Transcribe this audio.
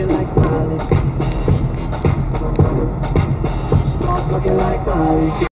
talking like Molly. Start talking like Molly.